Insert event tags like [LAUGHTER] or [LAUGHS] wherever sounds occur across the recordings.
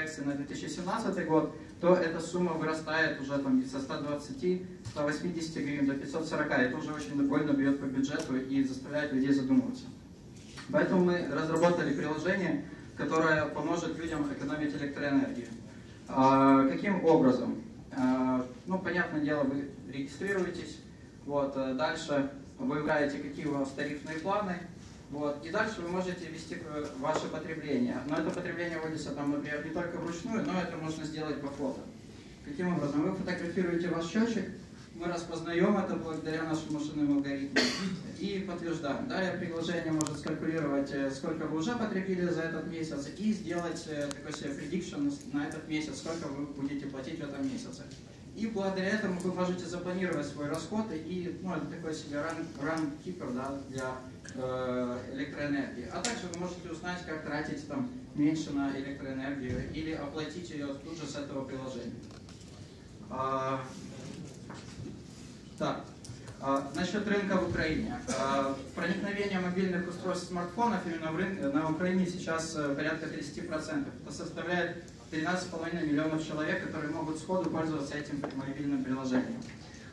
проекции на 2017 год, то эта сумма вырастает уже там со 120-180 гривен до 540. Это уже очень больно бьет по бюджету и заставляет людей задумываться. Поэтому мы разработали приложение, которое поможет людям экономить электроэнергию. А, каким образом? А, ну, понятное дело, вы регистрируетесь, вот, э, дальше вы выбираете, какие у вас тарифные планы, вот, и дальше вы можете ввести э, ваше потребление. Но это потребление вводится, там, например, не только вручную, но это можно сделать по фото. Каким образом? Вы фотографируете ваш счетчик, мы распознаем это благодаря нашим машинным алгоритмам и подтверждаем. Далее приложение может скалькулировать, э, сколько вы уже потребили за этот месяц и сделать такой себе prediction на этот месяц, сколько вы будете платить в этом месяце. И благодаря этому вы можете запланировать свой расход и, ну, это такой себе keeper да, для э, электроэнергии. А также вы можете узнать, как тратить там меньше на электроэнергию или оплатить ее тут же с этого приложения. А, так, а, насчет рынка в Украине. А, проникновение мобильных устройств смартфонов именно в рынке, на Украине сейчас э, порядка 30%. Это составляет 13,5 миллионов человек, которые могут сходу пользоваться этим мобильным приложением.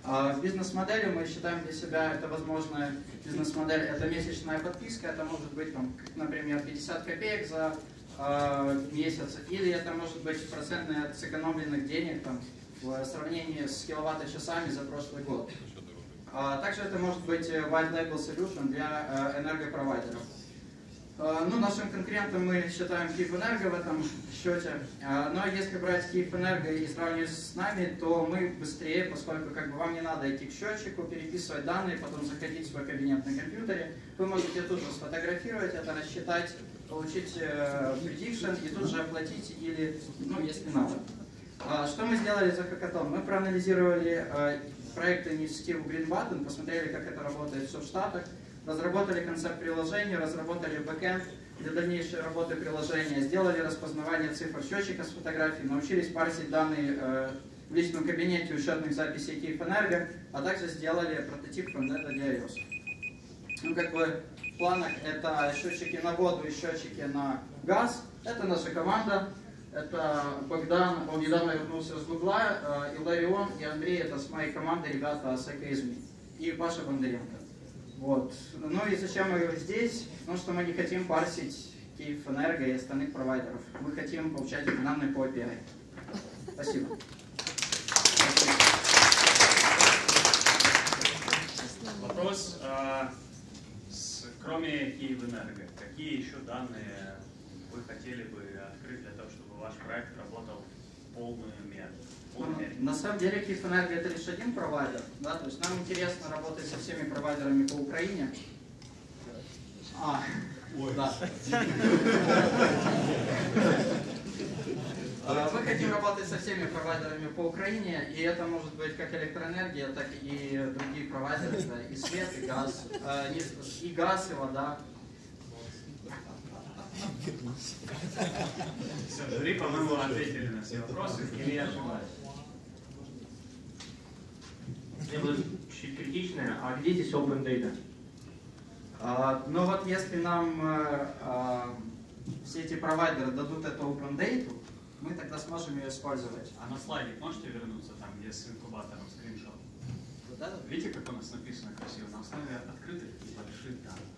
А в бизнес-модели мы считаем для себя это возможная бизнес-модель, это месячная подписка, это может быть, там, например, 50 копеек за э, месяц, или это может быть процентное от сэкономленных денег там, в сравнении с киловатт-часами за прошлый год. А также это может быть white label solution для э, энергопровайдеров. А, ну, нашим конкурентом мы считаем Киевэнерго в этом счете. А, но если брать Киевэнерго и сравнивать с нами, то мы быстрее, поскольку как бы вам не надо идти к счетчику, переписывать данные, потом заходить в свой кабинет на компьютере. Вы можете тут же сфотографировать это, рассчитать, получить э, prediction и тут же оплатить или, ну, если надо. А, что мы сделали за хакатон? Мы проанализировали э, проекты инициативы Green Button, посмотрели, как это работает все в Штатах, разработали концепт приложения, разработали бэкэнд для дальнейшей работы приложения, сделали распознавание цифр счетчика с фотографией, научились парсить данные э, в личном кабинете учетных записей Киевэнерго, а также сделали прототип фронтенда для iOS. Ну, как бы в планах это счетчики на воду и счетчики на газ. Это наша команда. Это Богдан, он недавно вернулся с Гугла, э, Иларион и Андрей, это с моей командой ребята с Экоизми. И Паша Бондаренко. Вот. Ну и зачем мы здесь? Потому что мы не хотим парсить Киевэнерго и остальных провайдеров. Мы хотим получать данные по API. Спасибо. Вопрос. А, с, кроме Киевэнерго, какие еще данные вы хотели бы открыть для того, чтобы ваш проект работал в полную меру? На самом деле Киевэнерго это лишь один провайдер, да, то есть нам интересно работать со всеми провайдерами по Украине. А, Ой. да. [LAUGHS] А, мы хотим работать со всеми провайдерами по Украине, и это может быть как электроэнергия, так и другие провайдеры, да, и свет, и газ, а, и газ, и вода. Все, жюри, по-моему, ответили на все вопросы, или я ошибаюсь? Я буду чуть критичная. А где здесь open data? А, ну вот если нам а, а, все эти провайдеры дадут эту open data, мы тогда сможем ее использовать. А на слайдик можете вернуться, там, где с инкубатором скриншот? Вот этот? Видите, как у нас написано красиво? На основе открытых и больших данных.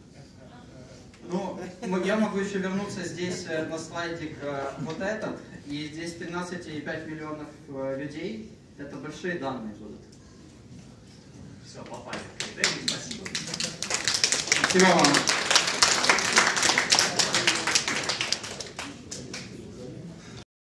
Ну, я могу еще вернуться здесь э, на слайдик э, вот этот, и здесь 13,5 миллионов э, людей. Это большие данные будут. Все, попали. Спасибо. Спасибо вам.